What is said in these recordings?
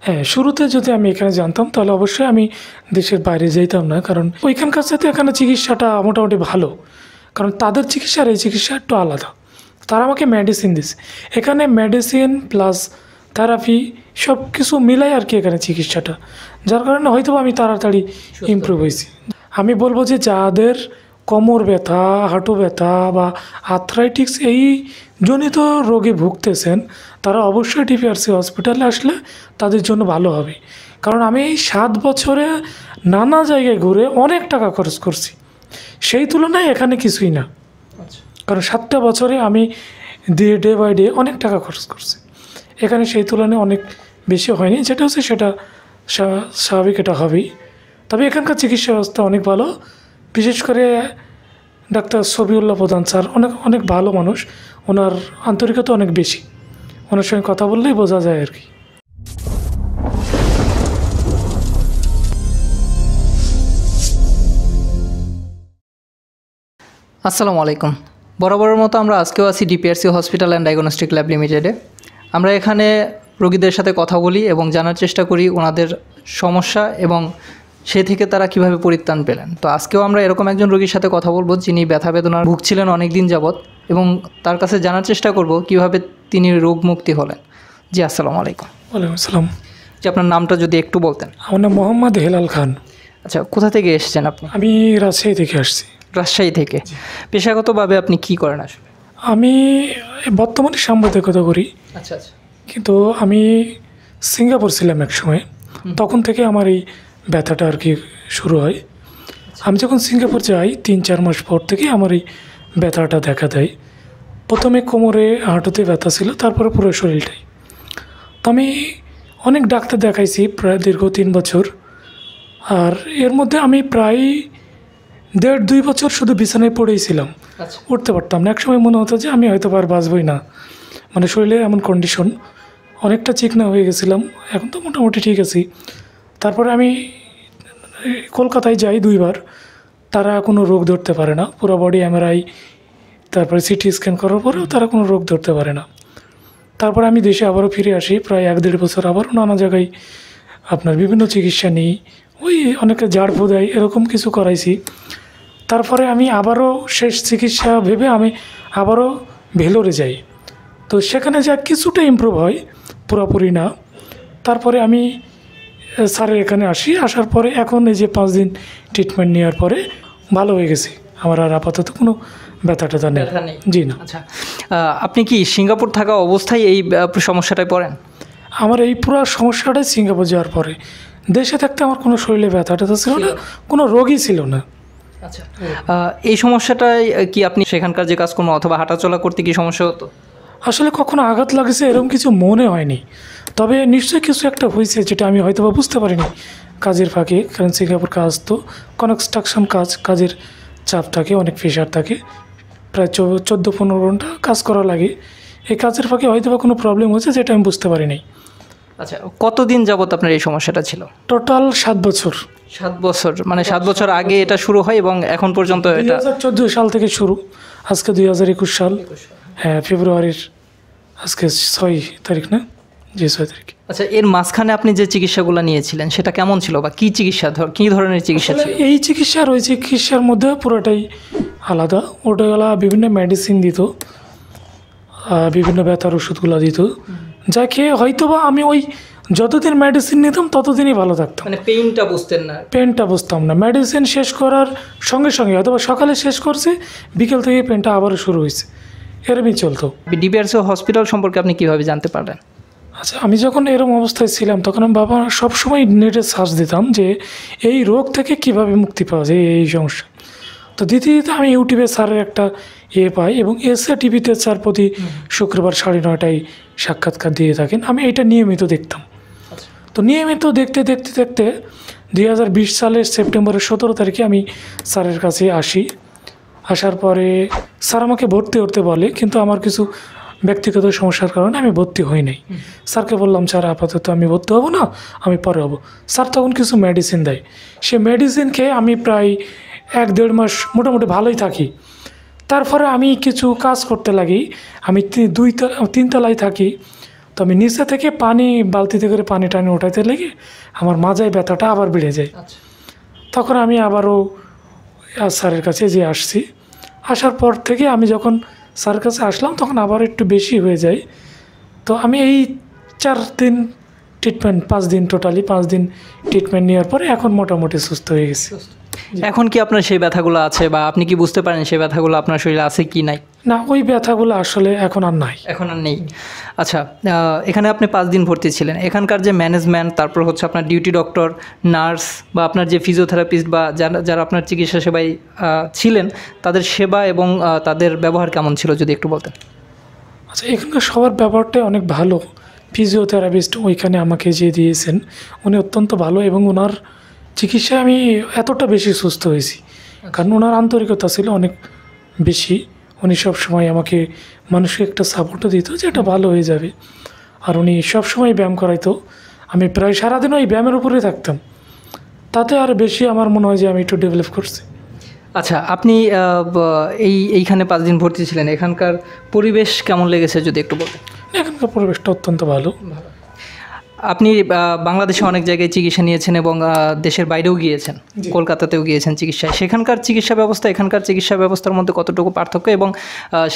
হ্যাঁ শুরুতে যদি আমি এখানে জানতাম তাহলে অবশ্যই আমি দেশের বাইরে যেতাম না। কারণ ওইখানকার সাথে এখানে চিকিৎসাটা মোটামুটি ভালো। কারণ তাদের চিকিৎসা আর এই চিকিৎসা একটু আলাদা। তারা আমাকে মেডিসিন দিছে। এখানে মেডিসিন প্লাস থেরাপি সব কিছু মিলাই আর কি এখানে চিকিৎসাটা। যার কারণে হয়তো আমি তাড়াতাড়ি ইমপ্রুভ হয়েছি। আমি বলব যে যাদের কোমর ব্যথা হাঁটু ব্যথা বা আর্থ্রাইটিক্স এই জনিত রোগে ভুগতেছেন তারা অবশ্যই ডিপিআরসি হসপিটালে আসলে তাদের জন্য ভালো হবে। কারণ আমি এই সাত বছরে নানা জায়গায় ঘুরে অনেক টাকা খরচ করছি। সেই তুলনায় এখানে কিছুই না। কারণ সাতটা বছরে আমি দিয়ে ডে বাই ডে অনেক টাকা খরচ করছি। এখানে সেই তুলনায় অনেক বেশি হয়নি। যেটা হচ্ছে সেটা স্বা- স্বাভাবিক এটা হবেই। তবে এখানকার চিকিৎসা ব্যবস্থা অনেক ভালো। বিশেষ করে ডাক্তার সবিউল্লাহ প্রধান স্যার, অনেক অনেক ভালো মানুষ। ওনার আন্তরিকতা অনেক বেশি। ওনার সঙ্গে কথা বললেই বোঝা যায় আর কি। আসসালামু আলাইকুম। বরাবরের মতো আমরা আজকেও আছি DPRC hospital and diagnostic lab লিমিটেডে। আমরা এখানে রোগীদের সাথে কথা বলি এবং জানার চেষ্টা করি ওনাদের সমস্যা এবং সে থেকে তারা কীভাবে পরিত্রাণ পেলেন? তো আজকেও আমরা এরকম একজন রোগীর সাথে কথা বলব যিনি ব্যথা বেদনার ভুগছিলেন অনেক দিন যাবৎ এবং তার কাছে জানার চেষ্টা করব কীভাবে তিনি রোগ মুক্তি হলেন। জি আসসালামু আলাইকুম। ওয়ালাইকুম আসসালাম। যে আপনার নামটা যদি একটু বলতেন। আমার নাম মোহাম্মদ হেলাল খান। আচ্ছা কোথা থেকে এসেছেন আপনি? আমি রাজশাহী থেকে আসছি। রাজশাহী থেকে। পেশাগতভাবে আপনি কি করেন আসলে? আমি বর্তমানে সাংবাদিকতা করি। আচ্ছা আচ্ছা। কিন্তু আমি সিঙ্গাপুর ছিলাম এক সময় তখন থেকে আমার এই ব্যথাটা আর কি শুরু হয়। আমি যখন সিঙ্গাপুর যাই তিন চার মাস পর থেকে আমার এই ব্যথাটা দেখা দেয়। প্রথমে কোমরে হাঁটুতে ব্যথা ছিল তারপরে পুরো শরীরটাই। তো আমি অনেক ডাক্তার দেখাইছি প্রায় দীর্ঘ তিন বছর। আর এর মধ্যে আমি প্রায় দেড় দুই বছর শুধু বিছানায় পড়েইছিলাম আচ্ছা। উঠতে পারতাম না। একসময় মনে হতো যে আমি হয়তো আর বাঁচবই না। মানে শরীরে এমন কন্ডিশন অনেকটা চিকনা হয়ে গেছিলাম। এখন তো মোটামুটি ঠিক আছি। তারপরে আমি, কলকাতায় যাই দুইবার। তারা কোনো রোগ ধরতে পারে না। পুরো বডি এমআরআই তারপরে সিটি স্ক্যান করার পরেও তারা কোনো রোগ ধরতে পারে না। তারপরে আমি দেশে আবারও ফিরে আসি। প্রায় এক দেড় বছর আবারও নানা জায়গায় আপনার বিভিন্ন চিকিৎসা নিই। ওই অনেকে ফু দেয় এরকম কিছু করাইছি। তারপরে আমি আবারও শেষ চিকিৎসা ভেবে আমি আবারও ভেলোরে যাই। তো সেখানে যা কিছুটা ইমপ্রুভ হয়, পুরোপুরি না। তারপরে আমি স্যারের এখানে আসি। আসার পরে এখন এই যে পাঁচ দিন ট্রিটমেন্ট নেওয়ার পরে ভালো হয়ে গেছি। আমার আর আপাতত কোনো ব্যথা ট্যাথা নেই। জি না। আচ্ছা আপনি কি সিঙ্গাপুর থাকা অবস্থায় এই সমস্যাটায় পড়েন? আমার এই পুরো সমস্যাটাই সিঙ্গাপুর যাওয়ার পরে। দেশে থাকতে আমার কোনো শরীরে ব্যথা ট্যাথা ছিল না কোনো রোগই ছিল না। আচ্ছা এই সমস্যাটায় কি আপনি সেখানকার যে কাজকর্ম অথবা হাঁটাচলা করতে কি সমস্যা হতো? আসলে কখনো আঘাত লাগেছে এরকম কিছু মনে হয়নি। তবে নিশ্চয়ই কিছু একটা হয়েছে যেটা আমি হয়তো বা বুঝতে পারিনি। কাজের ফাঁকে কারণ সিঙ্গাপুর কাজ তো কনস্ট্রাকশন কাজ কাজের চাপ থাকে অনেক প্রেশার থাকে। প্রায় চৌ- চোদ্দ পনেরো ঘণ্টা কাজ করা লাগে। এই কাজের ফাঁকে হয়তো বা কোনো প্রবলেম হয়েছে যেটা আমি বুঝতে পারিনি। আচ্ছা কতদিন যাবত আপনার এই সমস্যাটা ছিল? টোটাল সাত বছর। সাত বছর মানে সাত বছর আগে এটা শুরু হয় এবং এখন পর্যন্ত এটা চোদ্দ সাল থেকে শুরু। আজকে দুই হাজার একুশ সাল। ফেব্রুয়ারির আজকে ছয় তারিখ না? জি ছয় তারিখ। আচ্ছা এর মাঝখানে আপনি যে চিকিৎসাগুলো নিয়েছিলেন সেটা কেমন ছিল বা কি চিকিৎসা ধর কী ধরনের চিকিৎসা ছিল? এই চিকিৎসা ওই চিকিৎসার মধ্যে পুরোটাই আলাদা। ওটা গেলা বিভিন্ন মেডিসিন দিত বিভিন্ন ব্যথার ওষুধগুলো দিত। যা খেয়ে হয়তো বা আমি ওই যতদিন মেডিসিন নিতাম ততদিনই ভালো থাকতাম। মানে পেইনটা বুঝতেন না। পেনটা বুঝতাম না। মেডিসিন শেষ করার সঙ্গে সঙ্গে হয়তো সকালে শেষ করছে বিকেল থেকে পেনটা আবারও শুরু হয়েছে। এরমই চলতো। ডিবিআরসি হসপিটাল সম্পর্কে আপনি কীভাবে জানতে পারলেন? আচ্ছা আমি যখন এরকম অবস্থায় ছিলাম তখন আমি বাবা সবসময় নেটে সার্চ দিতাম যে এই রোগ থেকে কীভাবে মুক্তি পাওয়া যায় এই সমস্যা। তো দিতে দিতে আমি ইউটিউবে স্যারের একটা ইয়ে পাই এবং এসএ টিভিতে স্যার প্রতি শুক্রবার সাড়ে নয়টায় সাক্ষাৎকার দিয়ে থাকেন। আমি এটা নিয়মিত দেখতাম। তো নিয়মিত দেখতে দেখতে দেখতে দুই হাজার বিশ সালের সেপ্টেম্বরের সতেরো তারিখে আমি স্যারের কাছে আসি। আসার পরে স্যার আমাকে ভর্তি হতে বলে কিন্তু আমার কিছু ব্যক্তিগত সমস্যার কারণে আমি ভর্তি হই নাই। স্যারকে বললাম স্যার আপাতত আমি ভর্তি হব না আমি পরে হব। স্যার তখন কিছু মেডিসিন দেয়। সে মেডিসিন খেয়ে আমি প্রায় এক দেড় মাস মোটামুটি ভালোই থাকি। তারপরে আমি কিছু কাজ করতে লাগি। আমি দুই তিনতলায় থাকি। তো তো আমি নিচে থেকে পানি বালতিতে করে পানি টানি ওঠাইতে লেগে। আমার মাজায় ব্যথাটা আবার বেড়ে যায়। আচ্ছা। তখন আমি আবারও স্যারের কাছে যে আসছি। আসার পর থেকে আমি যখন স্যার কাছে আসলাম, তখন আবার একটু বেশি হয়ে যায়। তো আমি এই চার দিন ট্রিটমেন্ট পাঁচ দিন টোটালি পাঁচ দিন ট্রিটমেন্ট নেওয়ার পরে এখন মোটামুটি সুস্থ হয়ে গেছে। এখন কি আপনার সেই ব্যথাগুলো আছে বা আপনি কি বুঝতে পারেন সেই ব্যথাগুলো আপনার শরীরে আছে কি নাই? না ওই ব্যথাগুলো আসলে এখন আর নাই। এখন আর নেই। আচ্ছা এখানে আপনি পাঁচ দিন ভর্তি ছিলেন। এখানকার যে ম্যানেজমেন্ট তারপর হচ্ছে আপনার ডিউটি ডক্টর নার্স বা আপনার যে ফিজিওথেরাপিস্ট বা যারা যারা আপনার চিকিৎসা সেবায় ছিলেন তাদের সেবা এবং তাদের ব্যবহার কেমন ছিল যদি একটু বলতেন? আচ্ছা এখানকার সবার ব্যবহারটাই অনেক ভালো। ফিজিওথেরাপিস্ট ওইখানে আমাকে যে দিয়েছেন উনি অত্যন্ত ভালো এবং ওনার চিকিৎসায় আমি এতটা বেশি সুস্থ হয়েছি। কারণ ওনার আন্তরিকতা ছিল অনেক বেশি। উনি সব সময় আমাকে মানুষকে একটা সাপোর্টও দিত যে এটা ভালো হয়ে যাবে। আর উনি সব সময় ব্যায়াম করাইতো। আমি প্রায় সারাদিন ওই ব্যায়ামের উপরেই থাকতাম। তাতে আর বেশি আমার মনে হয় যে আমি একটু ডেভেলপ করছি। আচ্ছা আপনি এই এইখানে পাঁচ দিন ভর্তি ছিলেন। এখানকার পরিবেশ কেমন লেগেছে যদি একটু বলতেন? এখানকার পরিবেশটা অত্যন্ত ভালো। আপনি বাংলাদেশে অনেক জায়গায় চিকিৎসা নিয়েছেন এবং দেশের বাইরেও গিয়েছেন কলকাতাতেও গিয়েছেন চিকিৎসায়। সেখানকার চিকিৎসা ব্যবস্থা এখানকার চিকিৎসা ব্যবস্থার মধ্যে কতটুকু পার্থক্য এবং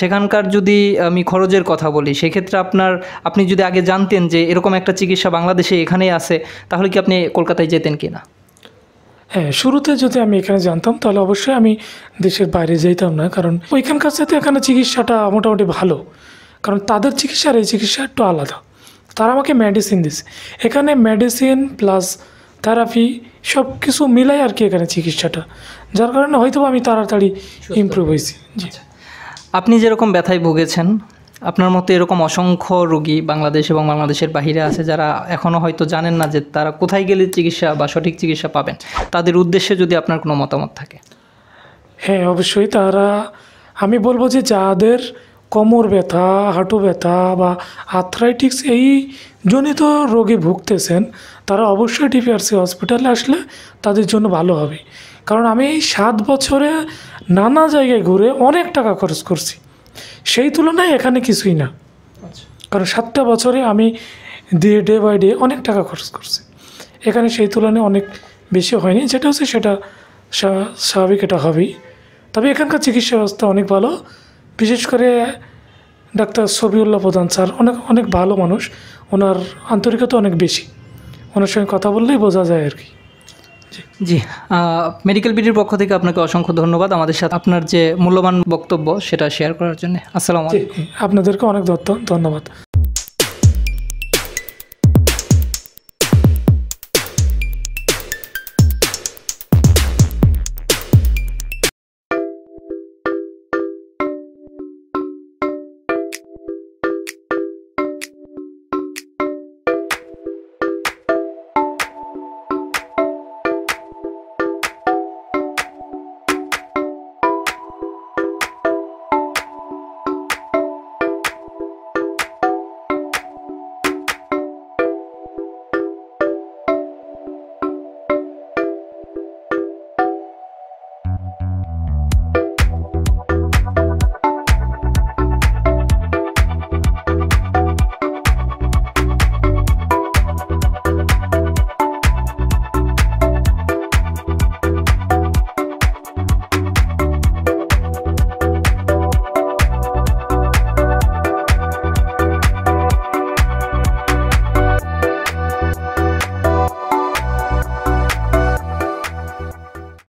সেখানকার যদি আমি খরচের কথা বলি সেক্ষেত্রে আপনার আপনি যদি আগে জানতেন যে এরকম একটা চিকিৎসা বাংলাদেশে এখানেই আছে তাহলে কি আপনি কলকাতায় যেতেন কি না হ্যাঁ শুরুতে যদি আমি এখানে জানতাম তাহলে অবশ্যই আমি দেশের বাইরে যেতাম না। কারণ ওইখানকার সাথে এখানে চিকিৎসাটা মোটামুটি ভালো। কারণ তাদের চিকিৎসা আর এই চিকিৎসা একটু আলাদা। তারা আমাকে মেডিসিন দিছে। এখানে মেডিসিন প্লাস থেরাপি সব কিছু মিলাই আর কি এখানে চিকিৎসাটা। যার কারণে হয়তো আমি তাড়াতাড়ি ইমপ্রুভ হয়েছি। জি। আপনি যেরকম ব্যথায় ভুগেছেন আপনার মতো এরকম অসংখ্য রোগী বাংলাদেশ এবং বাংলাদেশের বাইরে আছে যারা এখনও হয়তো জানেন না যে তারা কোথায় গেলে চিকিৎসা বা সঠিক চিকিৎসা পাবেন। তাদের উদ্দেশ্যে যদি আপনার কোনো মতামত থাকে। হ্যাঁ অবশ্যই তারা আমি বলব যে যাদের কোমর ব্যথা হাঁটু ব্যথা বা আর্থ্রাইটিক্স এই জনিত রোগে ভুগতেছেন তারা অবশ্যই ডিপিআরসি হসপিটালে আসলে তাদের জন্য ভালো হবে। কারণ আমি এই সাত বছরে নানা জায়গায় ঘুরে অনেক টাকা খরচ করছি। সেই তুলনায় এখানে কিছুই না। কারণ সাতটা বছরে আমি দিয়ে ডে বাই ডে অনেক টাকা খরচ করছি। এখানে সেই তুলনায় অনেক বেশি হয়নি। যেটা হচ্ছে সেটা স্বা- স্বাভাবিক এটা হবেই। তবে এখানকার চিকিৎসা ব্যবস্থা অনেক ভালো। বিশেষ করে ডাক্তার সবিউল্লাহ প্রধান স্যার অনেক অনেক ভালো মানুষ। ওনার আন্তরিকতা অনেক বেশি। ওনার সঙ্গে কথা বললেই বোঝা যায় আর কি। জি। মেডিকেল বিডির পক্ষ থেকে আপনাকে অসংখ্য ধন্যবাদ। আমাদের সাথে আপনার যে মূল্যবান বক্তব্য সেটা শেয়ার করার জন্য। আসসালাম আলাইকুম। আপনাদেরকে অনেক ধন্যবাদ।